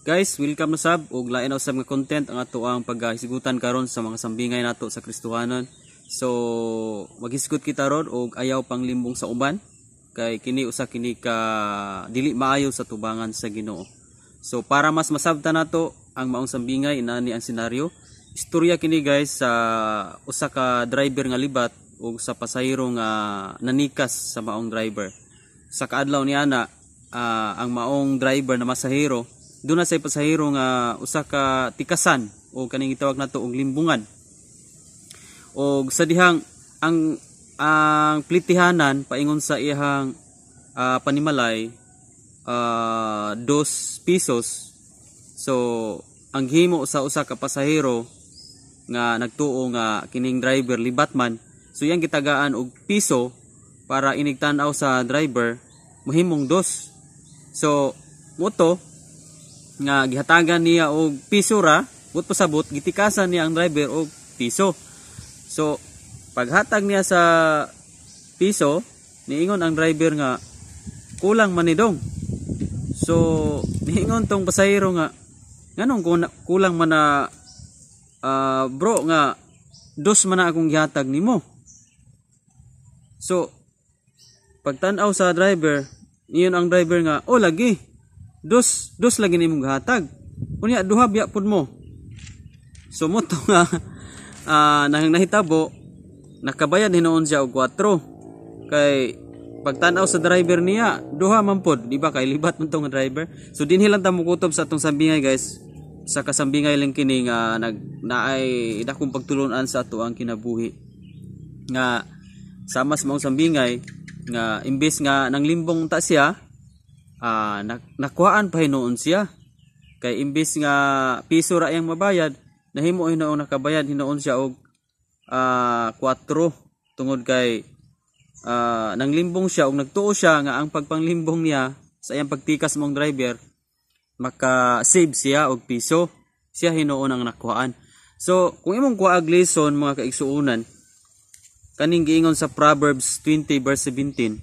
Guys, welcome na sab ug lain usab nga content ang ato ang paghisigutan karon sa mga sambingay nato sa Kristohanon. So, maghisgot kita ron og ayaw panglimbong sa uban kay kini usa kini ka dili maayo sa tubangan sa Ginoo. So, para mas masabtan nato ang maong sambingay inani ang senaryo. Istorya kini guys sa usa ka driver nga libat ug sa pasahero nga nanikas sa maong driver. Sa kaadlaw ni ana, ah, ang maong driver na masahero doon na say pasahero nga usa ka tikasan o kaning gitawag nato og limbungan. Og sa dihang ang ang plitihanan paingon sa iyang ah, panimalay ah, dos pesos. So ang himo sa usa ka pasahero nga nagtuo nga kining driver libat man. So yang gitagaan og piso para inigtan-aw sa driver mohimong dos. So moto nga gihatagan niya og piso ra, but pasabot gitikasan niya ang driver og piso. So paghatag niya sa piso, niingon ang driver nga kulang man ni dong. So niingon tong pasahero nga nganong kulang man na ah, bro nga dos man akong gihatag nimo. So pagtan-aw sa driver, niyon ang driver nga, oh lagi, dos dos lagi nimong hatag unya duha biya pud mo. So mo to nga ah nang nahitabo nakabayad hinoon siya og 4 kay pagtanaw sa driver niya duha man pod di ba kay libat man tong driver. So dinhi lang ta mukutob sa atong sambingay guys. Sa kasambingay lang kini nga nag naay dakong pagtulunan sa ato ang kinabuhi. Nga sama sa maong sambingay nga imbes nga nang limbong ta siya ah nak nakuhaan pa hinoon siya. Kay imbis nga piso ra iyang mabayad nahimo hinoon nakabayad hinoon siya og ah 4 tungod kay ah nang limbong siya og nagtuo siya nga ang pagpanglimbong niya sa iyang pagtikas mong driver maka save siya og piso. Siya hinoon ang nakuhaan. So kung imong kuha lesson mga kaigsuunan kaning giingon sa Proverbs 20 verse 17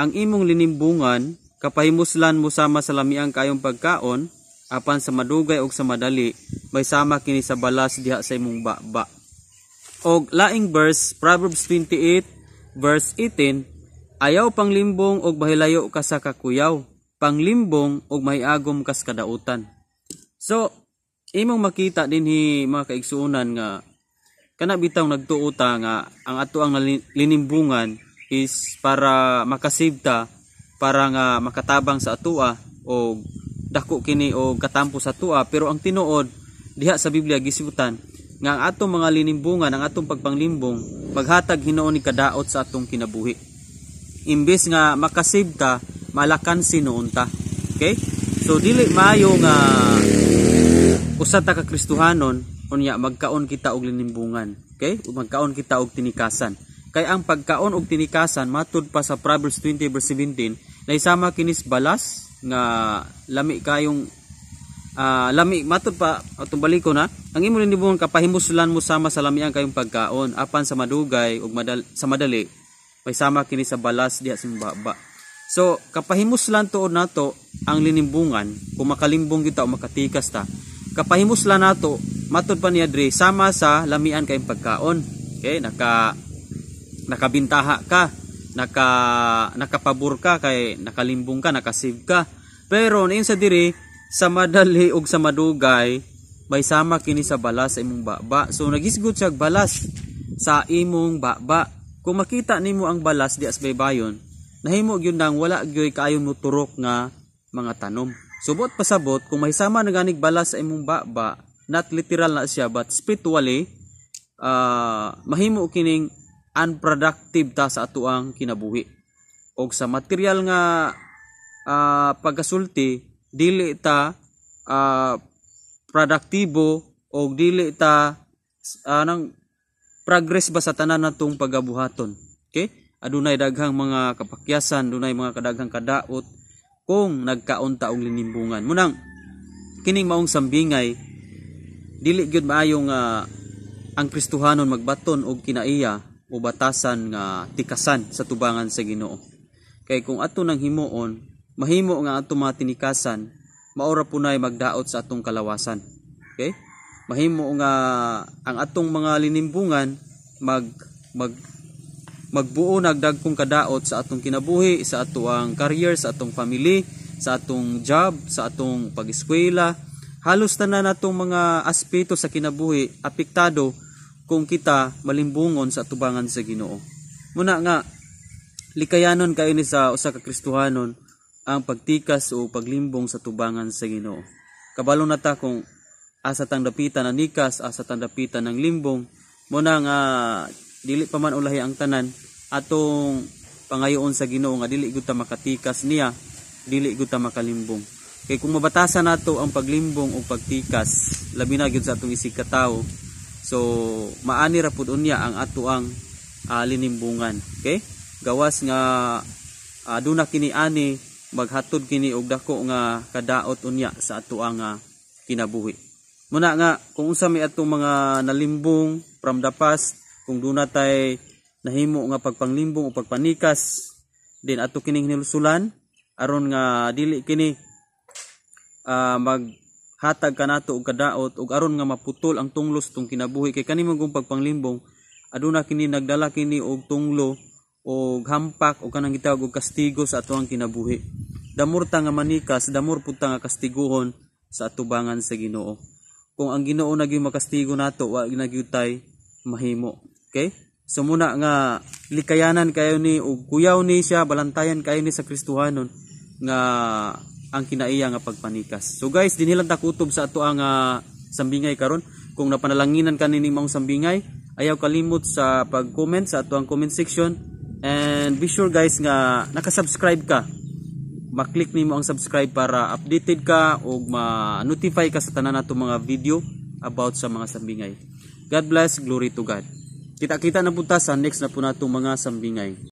ang imong linimbungan kapahimuslan mo sama sa lamiang kayong pagkaon apan sa madugay og sa madali may sama kini sa balas diha sa imong baba. Og laing verse Proverbs 28 verse 18 ayaw panglimbong og bahilayo ka sa kakuyaw panglimbong og mahiagom kas kadautan. So imong makita dinhi mga kaigsuonan nga kana bitaw nagtuota nga ang ato ang linimbungan is para makasave ta para nga makatabang sa atua o dako kini o katampo sa atua pero ang tinuod diha sa Biblia gisibutan nga ang atong mga linimbungan ang atong pagpanglimbong maghatag hinoon ni kadaot sa atong kinabuhi. Imbes nga makasave ta malakan sinuon ta. Okay? So dili maayo nga usa ta ka Kristohanon unya magkaon kita og linimbungan. Okay? Magkaon kita og tinikasan. Kay ang pagkaon og tinikasan matud pa sa Proverbs 20 verse 17 naisama kinis balas nga lami kayong ah, lami matud pa atong baliko na. Ang imo linibungan kapahimuslan mo sama sa lami ang kayong pagkaon apan sa madugay ug madal, sa madali. May sama kini sa balas diha sa baba so kapahimuslan tuod nato ang linimbungan. Kung makalimbong kita o makatikas ta. Kapahimuslan nato matud pa niya dre sama sa lamian kayong pagkaon. Okay naka nakabintaha ka, naka nakapabor ka kay nakalimbong ka, nakasave ka. Pero niin sa diri sa madali ug sa madugay may sama kini sa balas sa imong baba. So nagisgot siya balas sa imong baba. Kung makita nimo ang balas di as baybayon, nahimo gyud nang wala gyoy kaayo muturok nga mga tanom. Subot pasabot kung may sama na ganig balas sa imong baba, not literal na siya but spiritually uh, mahimo kining unproductive ta sa atuang kinabuhi. Og sa material nga uh, pagasulti dili ta uh, produktibo og dili ta anang progress ba sa tanan natong pagabuhaton okay? Adunay daghang mga kapakyasan dunay mga kadaghang kadaot kung nagkaunta og linimbungan. Munang kining maong sambingay dili gyud maayo nga ang Kristohanon magbaton og kinaiya o batasan nga tikasan sa tubangan sa Ginoo. Kay kung ato nang himuon, mahimo nga ato mga tinikasan, maora po na magdaot sa atong kalawasan. Okay? Mahimo nga ang atong mga linimbungan mag mag magbuo nagdagkong kadaot sa atong kinabuhi, sa atong career, sa atong family, sa atong job, sa atong pag-eskwela. Halos tanan natong mga aspeto sa kinabuhi apektado kung kita malimbungon sa tubangan sa Ginoo. Muna nga likayanon kayo ni sa usa ka Kristohanon ang pagtikas o paglimbong sa tubangan sa Ginoo. Kabalo na ta kung asa tang dapitan ang nikas, asa tang dapitan ng limbong, muna nga dili pa man ulahi ang tanan atong pangayoon sa Ginoo nga dili gud ta makatikas niya, dili gud ta makalimbong. Kay kung mabatasan nato ang paglimbong o pagtikas, labi na gyud sa atong isig ka so maani ra pud unya ang ato ang uh, linimbungan. Okay? Gawas nga uh, aduna kini ani maghatod kini og dako nga kadaot unya sa ato ang uh, kinabuhi. Muna nga kung unsa may atong mga nalimbong from the past, kung duna tay nahimo nga pagpanglimbong o pagpanikas, din ato kining nilusulan aron nga dili kini uh, maghatag kanato og kadaot ug aron nga maputol ang tunglos tung kinabuhi kay kanimo kung pagpanglimbong aduna kini nagdala kini og tunglo og hampak o kanang gitawag og kastigo sa ato ang kinabuhi. Damor ta nga manikas, damor pud nga kastiguhon sa atubangan sa Ginoo. Kung ang Ginoo naging makastigo nato, wa nagyutay mahimo. Okay? So muna nga likayanan kayo ni og kuyaw ni siya, balantayan kayo ni sa Kristohanon nga ang kinaiya nga pagpanikas. So guys, dinilang takutob sa ato ang uh, sambingay karon. Kung napanalanginan ka ni mong sambingay, ayaw kalimot sa pag-comment sa ato ang comment section And be sure guys nga naka-subscribe ka. Ma-click nimo ang subscribe para updated ka o ma-notify ka sa tanan nato mga video about sa mga sambingay. God bless, glory to God. Kita-kita na punta sa next na po natong mga sambingay.